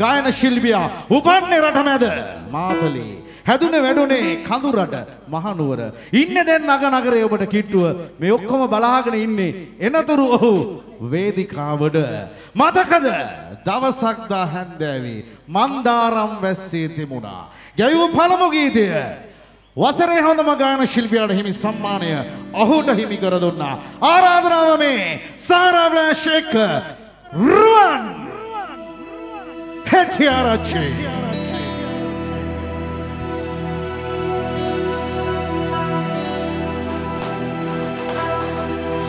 ගායන ශිල්පියා උපන්නේ රට මැද මාතලේ. හැදුනේ වැඩුනේ කඳුරට මහනුවර. ඉන්න දැන් නග නගරේ ඔබට කිට්ටුව. මේ ඔක්කොම බලාගෙන ඉන්නේ එනතුරු ඔහු වේදිකාවට මතකද? දවසක් දා හැන්දෑවේ මන්දාරම් වැස්සේ තිබුණා. ගැයූ පළමු ගීතය. වසරේ හොඳම ගායන ශිල්පියාට හිමි සම්මානය ඔහුට හිමි කර දුන්නා. ආරාධනාව මේ සාරාව්ලාෂ් එක්ක රුවන් හෙටියාරච්චි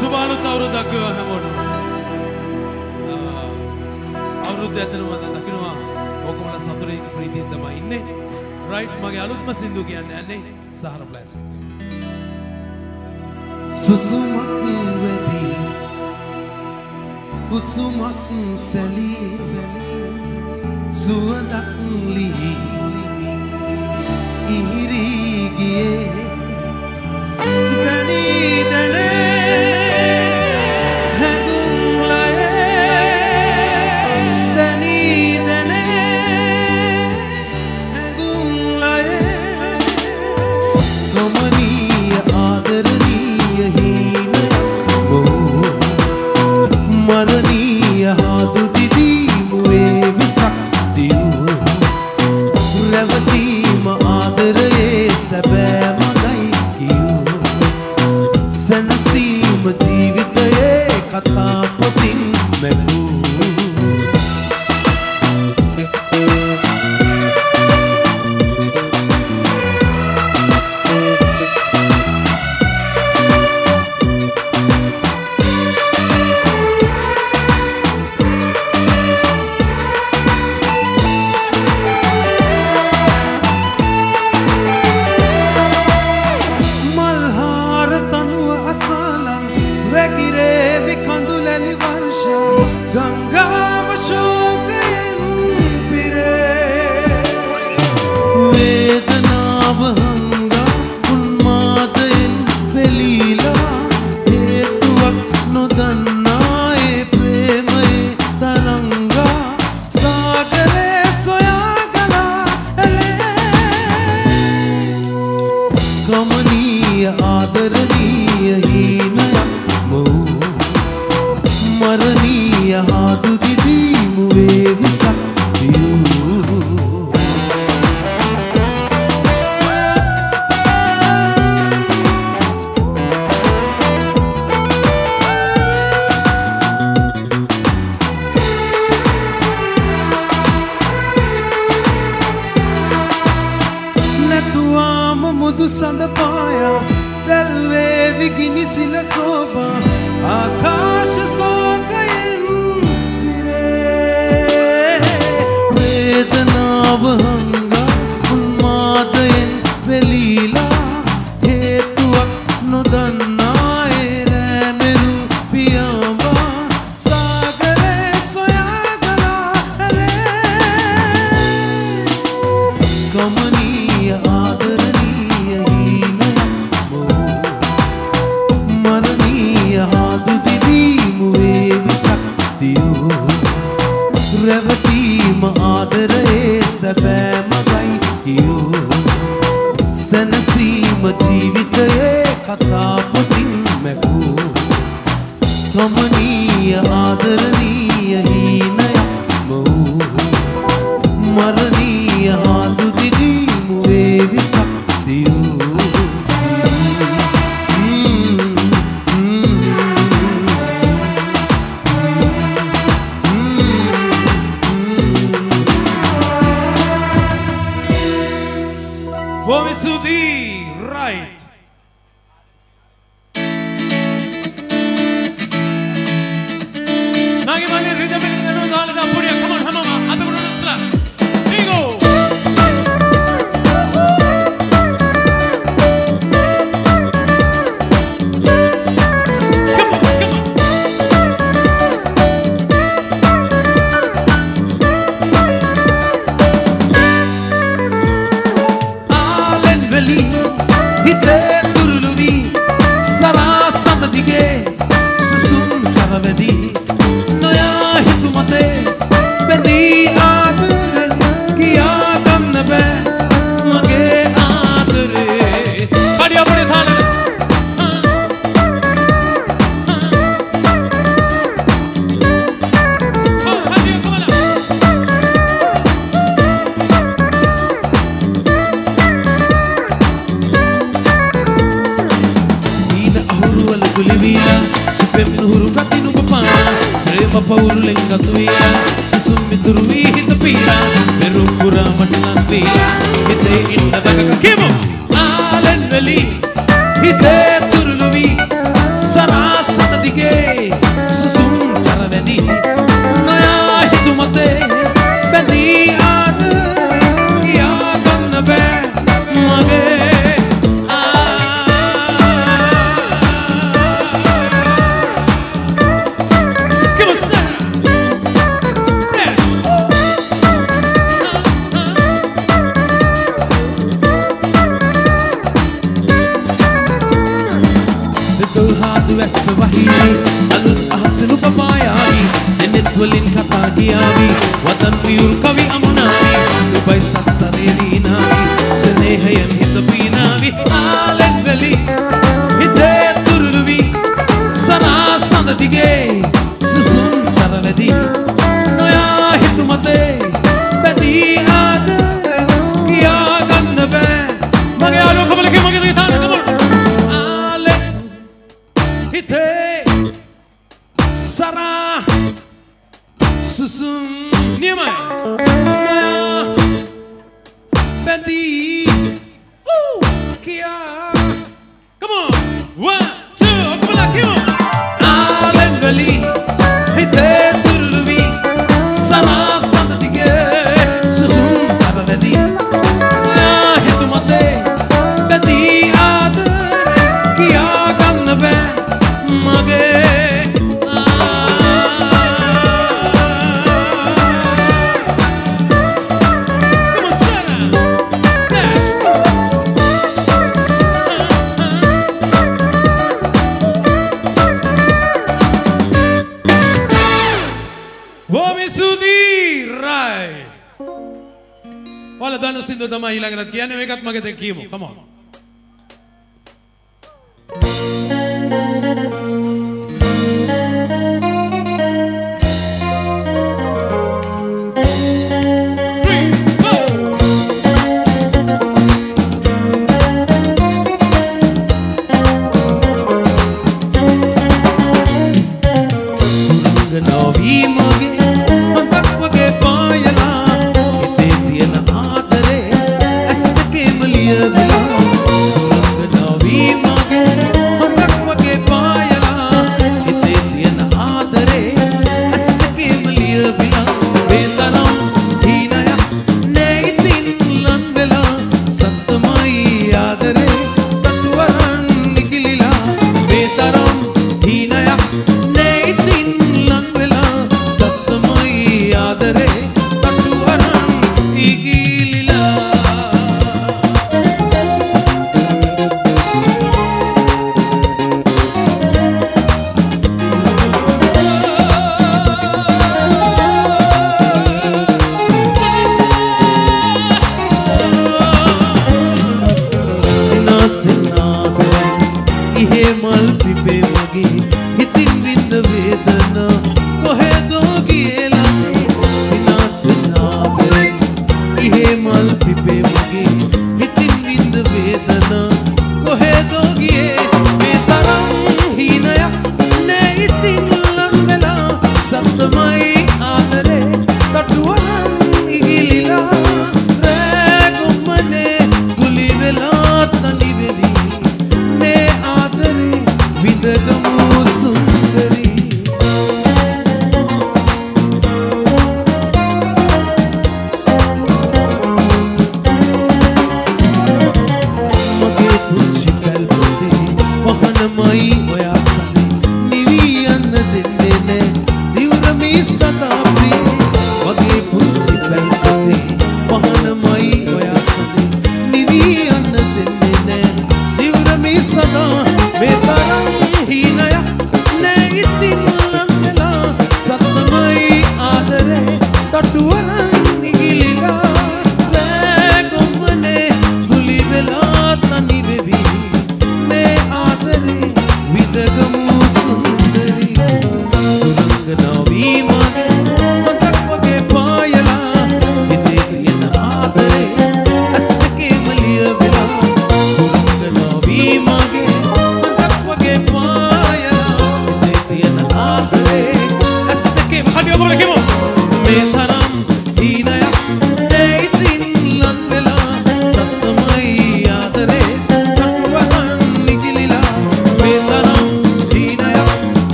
සුබානුත් අවුරුද්දක් වේවා හැමෝටම. අවුරුද්ද ඇතනම දකින්නවා ඔක්කොමලා සතුටින් ප්‍රීතියෙන් තමයි ඉන්නේ. රයිට් මගේ අලුත්ම සින්දු කියන්න යන්නේ සහර ප්ලස්. සුසුමක් වැදි උසුමක් සැලී සුවදක් ලී ඉහිරී ගියේ मरने පවුරුලෙන් ගතු වීලා සුසුම් මිතුරු වී හිත පීලා පෙරුම් පුරා මටලන් වීලා හිතේ ඉන්න දකක කිමු One. Wabisudi Rai. Wala dano sindo tama ilang rat kiane mekat magetekimo. Come on.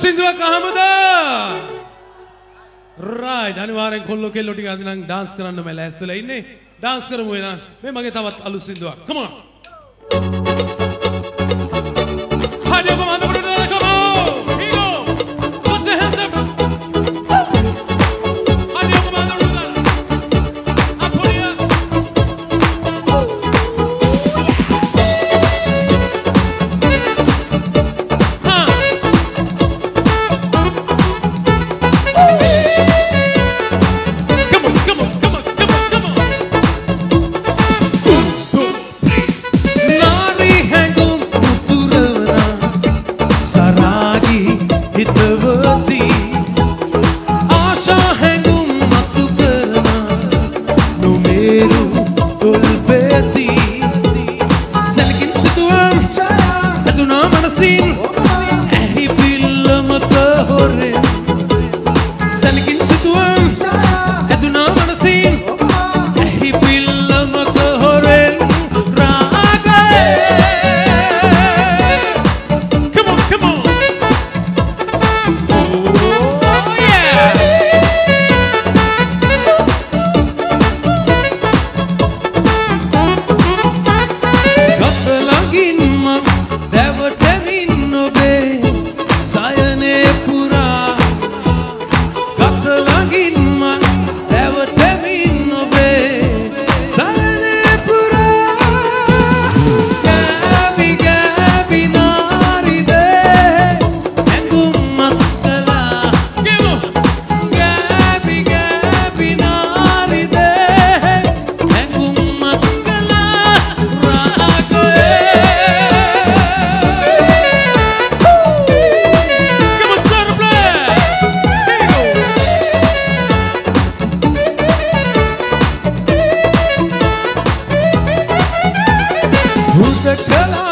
සිින්දුව කහමද රයි ධනිවාරෙන් කොල්ල කෙල්ලොට අදිනම් ඩාන්ස් කරන්න මැල ඇස්තුල ඉන්නේ. ඩාන්ස් කරමු වෙන මේ මගේ තවත් අලු සිින්දුවක්. කමා. the color.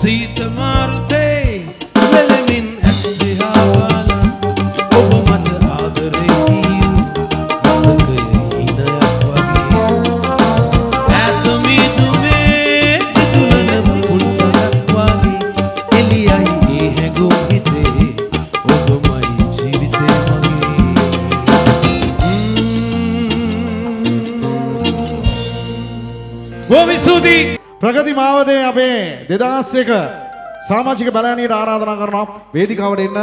සීත දෙදස් එක සාමාජික බැලෑනීට ආරාධනා කරනවා. වේදිකාවට එන්න.